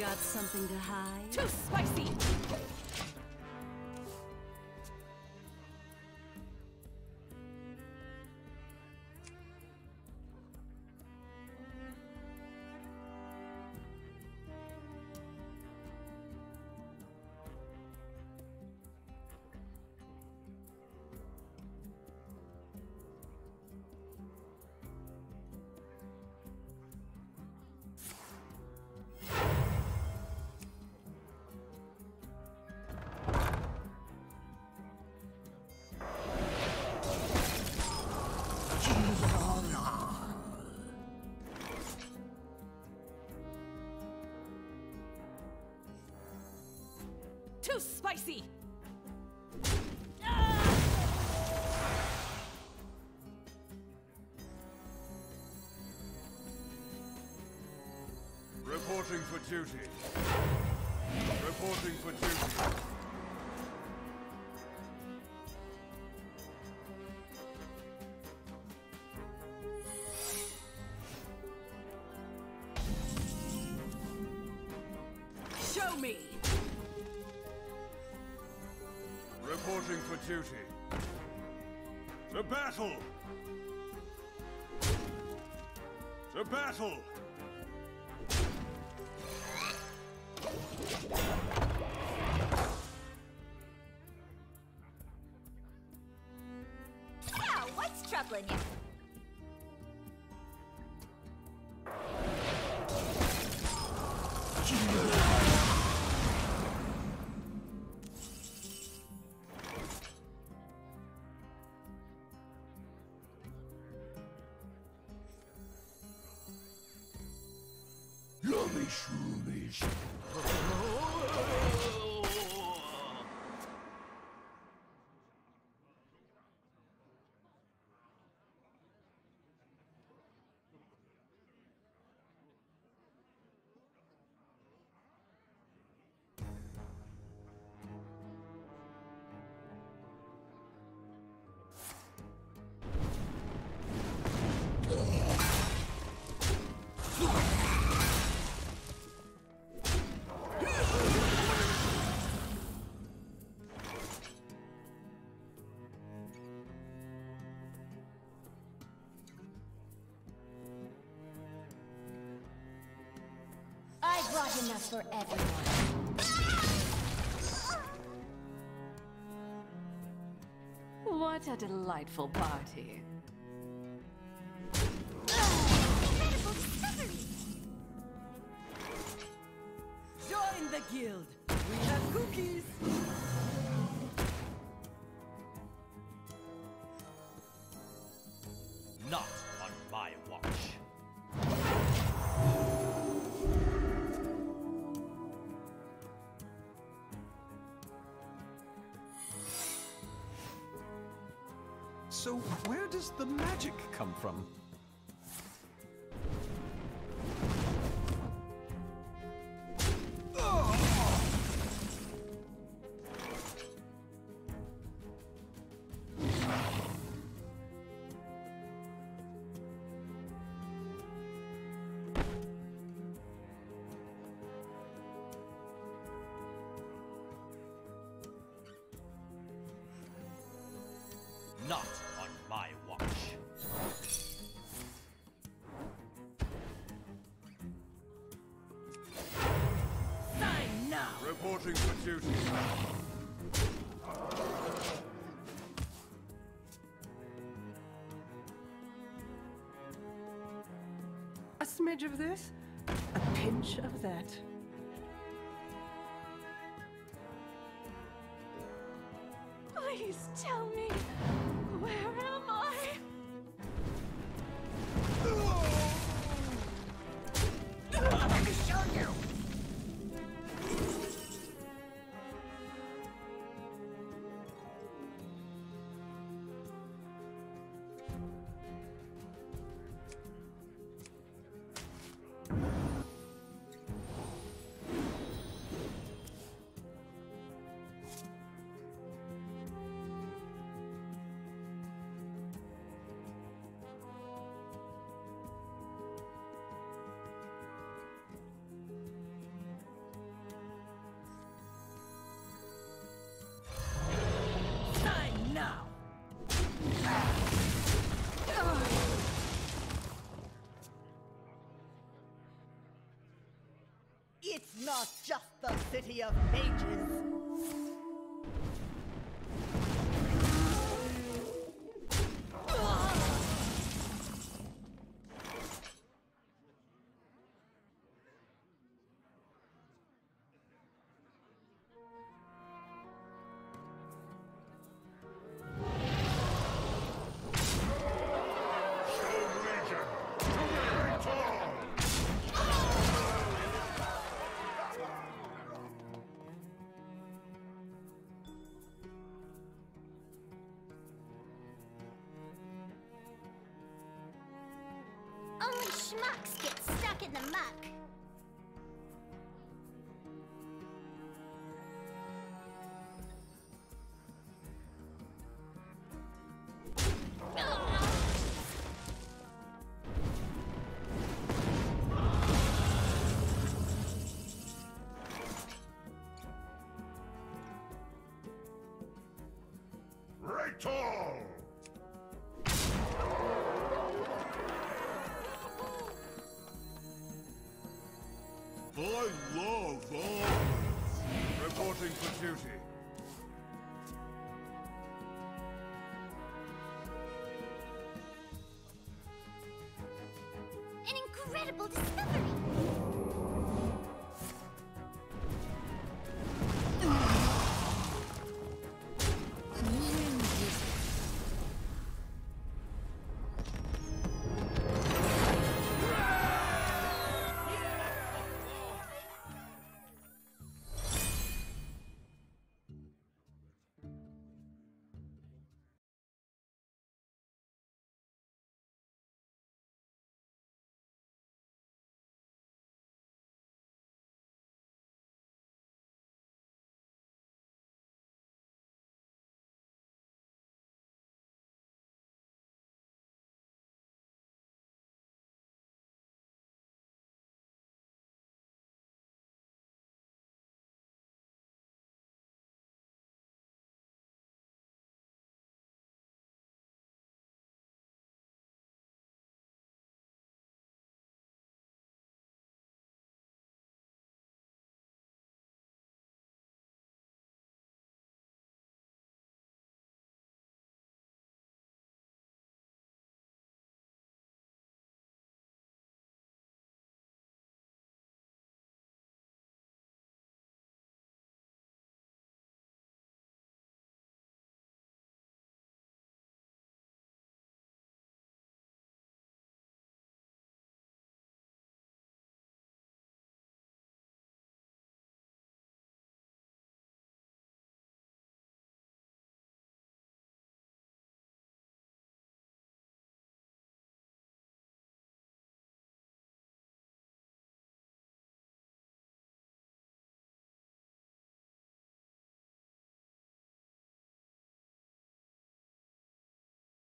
Got something to hide? Too spicy! Spicy! Reporting for duty. Reporting for duty. Reporting for duty. To battle! To battle! Now, what's troubling you? Yummy enough for everyone. What a delightful party. Join the guild! We have cookies! Not So, where does the magic come from? Not A smidge of this, a pinch of that. Please tell me, just the city of mages. Schmucks get stuck in the muck. Hall! I love arms! Reporting for duty.